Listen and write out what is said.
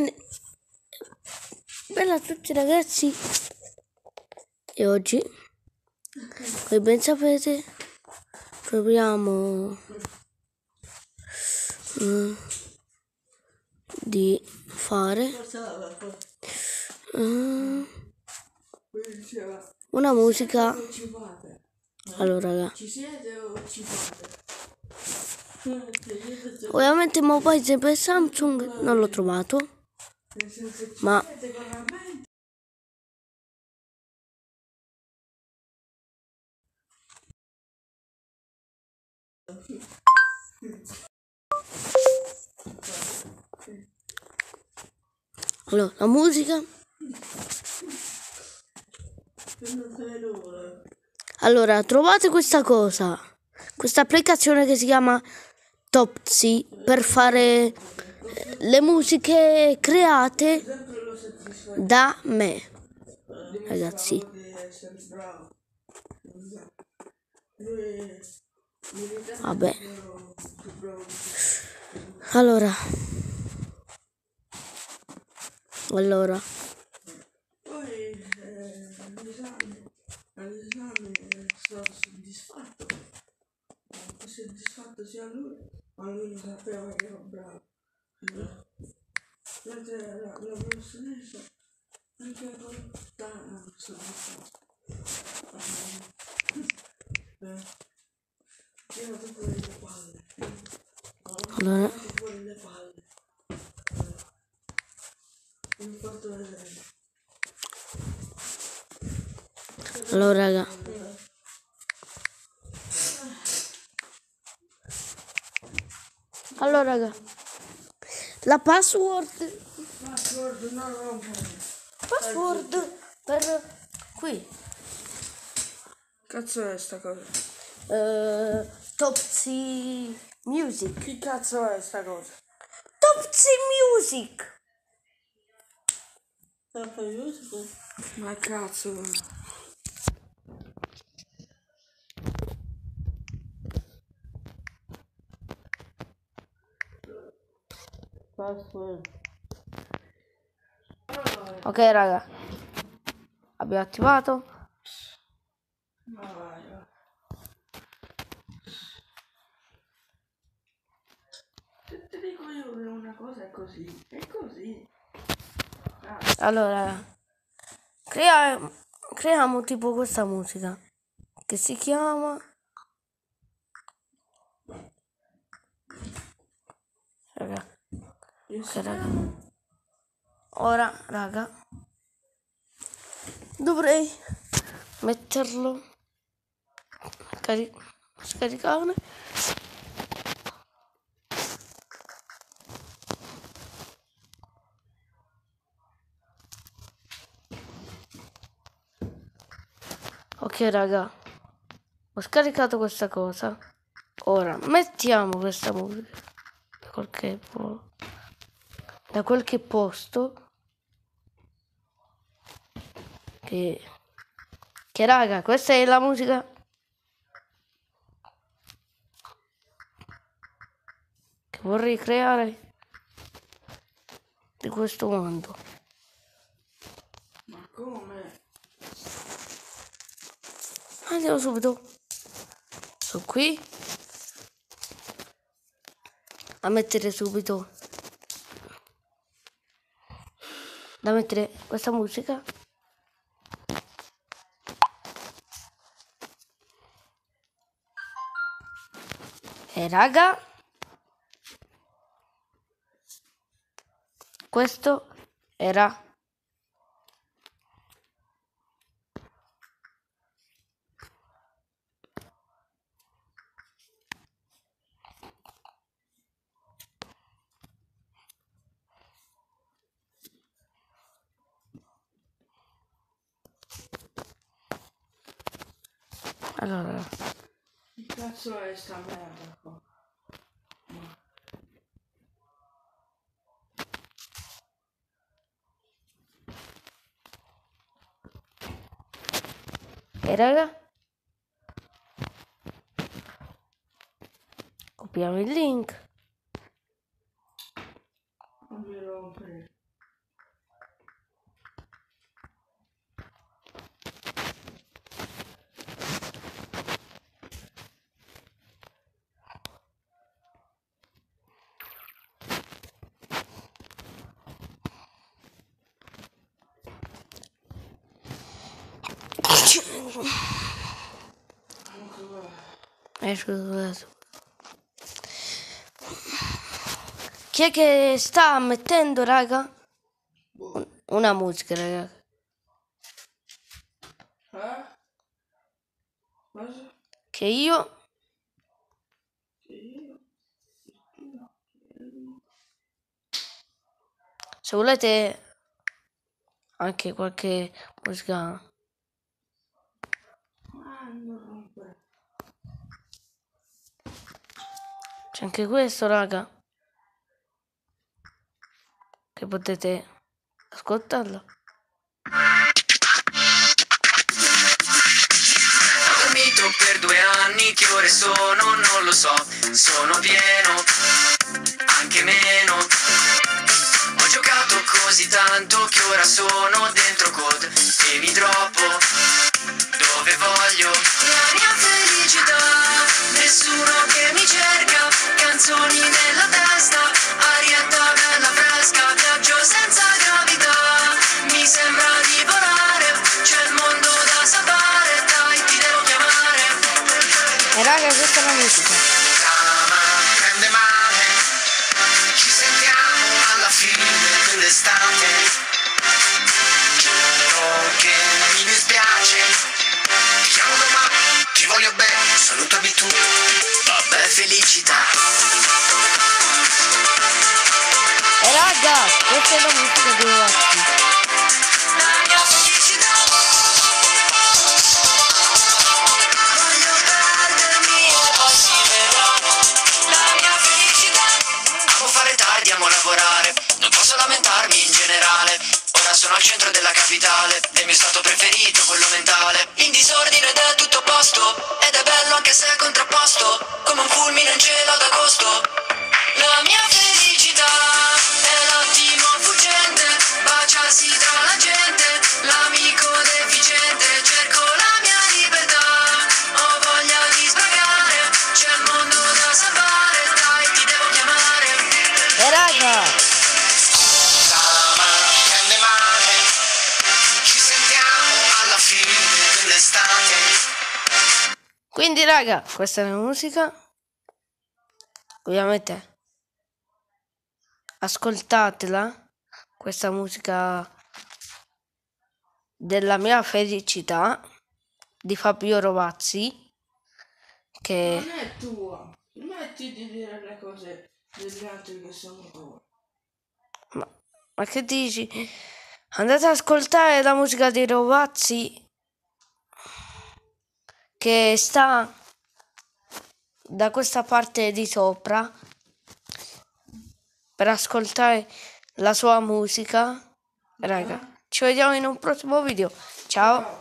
Bene, bella a tutti ragazzi. E oggi, come ben sapete, proviamo mm, di fare mm, una musica. Fate? Allora, raga, Ci siete o ci fate? ovviamente il paese per Samsung non l'ho trovato, ma allora, la musica. Allora, trovate questa cosa, questa applicazione che si chiama Topsy per fare le musiche create da me. Ragazzi, vabbè. Allora, allora, Poi eh, all'esame, sono soddisfatto. Soddisfatto sia lui, ma lui non sapeva che ero bravo. halo Allora raga. halo raga. La password, Password non rompere. password per qui. Cazzo è sta cosa? Eh, Topsy Music. Chi cazzo è sta cosa? Topsy Music. Ma cazzo. Password. Ok, raga. Abbiamo attivato. Se ti dico io una cosa è così, è così. Ah, Allora, crea- creiamo tipo questa musica che si chiama raga, io ok, raga. Ora, raga, dovrei metterlo cari- scaricare. Ok raga, ho scaricato questa cosa. Ora mettiamo questa musica qualche, po- da qualche posto. Che, che raga, questa è la musica. Che vorrei creare di questo mondo. ma come? Andiamo subito. Su qui. A mettere subito. Da mettere questa musica. E raga. Questo era allora Che cazzo è sta merda qua? E raga. Copiamo il link. Non mi rompere. Eh, scusa. Chi è che sta mettendo, raga? Un- Una musica, raga. Cosa? Che io Che io? Se volete anche qualche musica. Ah, non rompere. C'è anche questo, raga. Che potete ascoltarlo. Dormito per due anni, che ore sono? Non lo so, sono pieno, anche meno. Ho giocato così tanto che ora sono dentro code e mi droppo dove voglio. E raga, questa la musica. Prende male, ci sentiamo alla fine dell'estate. Giuro che mi dispiace, ti chiamo domani, ti voglio bene, salutami tu, vabbè felicità. E raga, questa è la musica di Rocky. Sono al centro della capitale, del mio stato preferito, quello mentale. In disordine ed è tutto a posto. Ed è bello anche se è contrapposto. Come un fulmine in cielo d'agosto. La mia felicità quindi raga, questa è la musica. Ovviamente ascoltatela, questa musica della mia felicità di Fabio Rovazzi che Non è tua. Smetti di dire le cose degli altri che sono tue. Ma, ma che dici? Andate ad ascoltare la musica di Rovazzi che sta da questa parte di sopra per ascoltare la sua musica. Raga, ci vediamo in un prossimo video. Ciao.